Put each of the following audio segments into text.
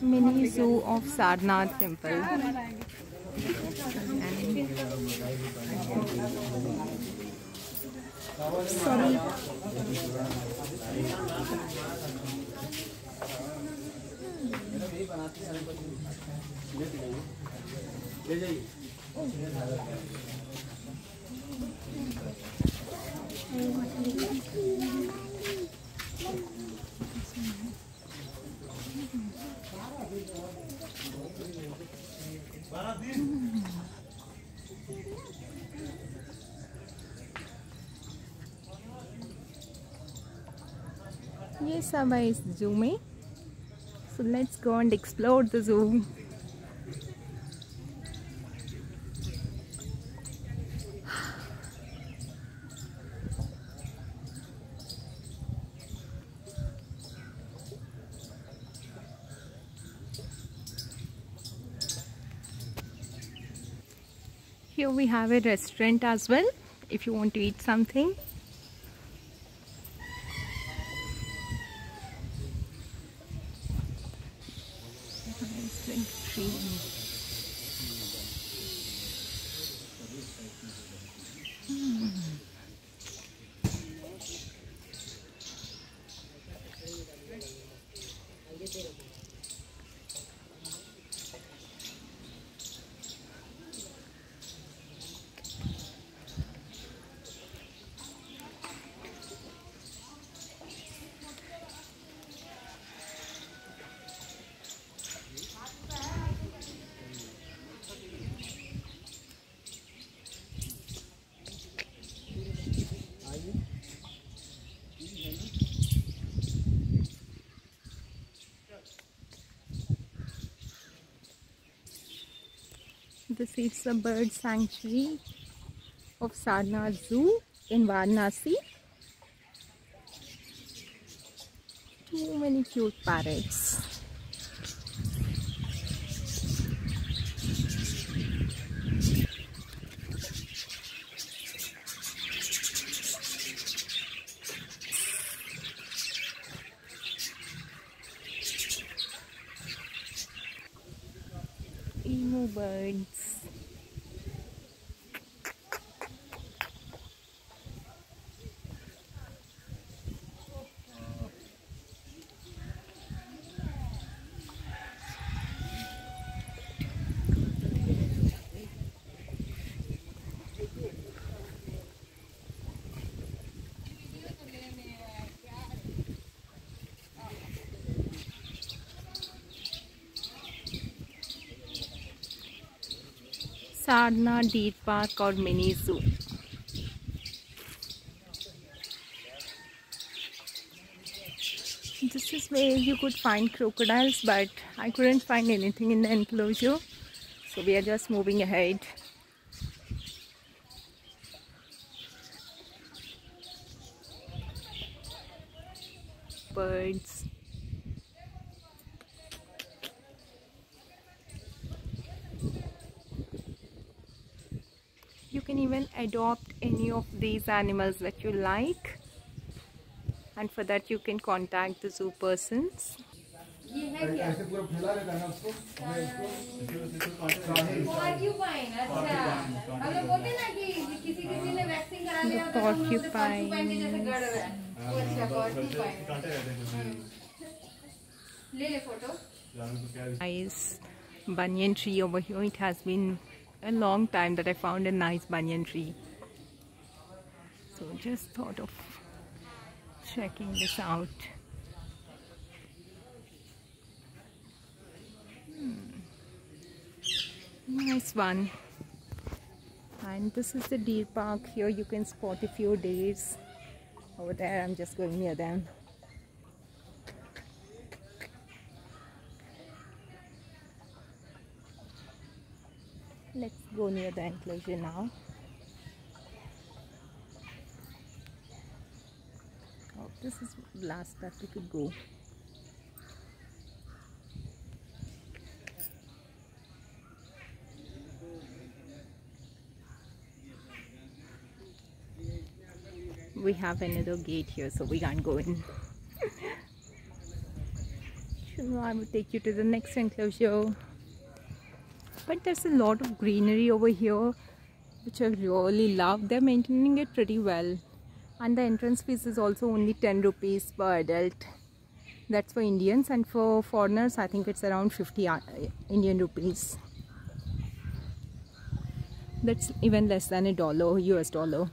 Mini zoo of Sarnath temple. Sorry. ये सब है इस जू में। So let's go and explore the zoo here we have a restaurant as well if you want to eat something. This is the bird sanctuary of Sarnath Zoo in Varanasi. Too many cute parrots. Birds. Sarnath Deer Park or Mini Zoo. This is where you could find crocodiles but I couldn't find anything in the enclosure. So we are just moving ahead. Birds. you can even adopt any of these animals that you like. And for that you can contact the zoo persons. The porcupine nice banyan tree over here it has been a long time that I found a nice banyan tree. So just thought of checking this out. Hmm. Nice one. And this is the deer park. Here you can spot a few deers. Over there, I'm just going near them. Let's go near the enclosure now. Oh, this is last that we could go. We have another gate here, so we can't go in. I will take you to the next enclosure. But there's a lot of greenery over here, which I really love. They're maintaining it pretty well. And the entrance fees is also only 10 rupees per adult. That's for Indians, and for foreigners, I think it's around 50 uh, Indian rupees. That's even less than a dollar, US dollar.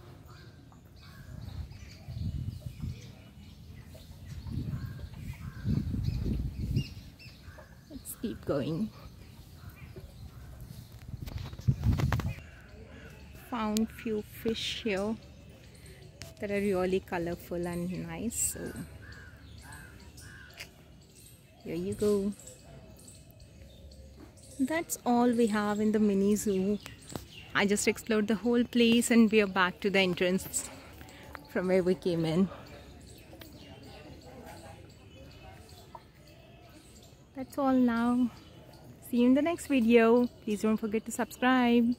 Let's keep going. Found few fish here that are really colorful and nice. So here you go. That's all we have in the mini zoo. I just explored the whole place and we are back to the entrance from where we came in. That's all now. See you in the next video. Please don't forget to subscribe.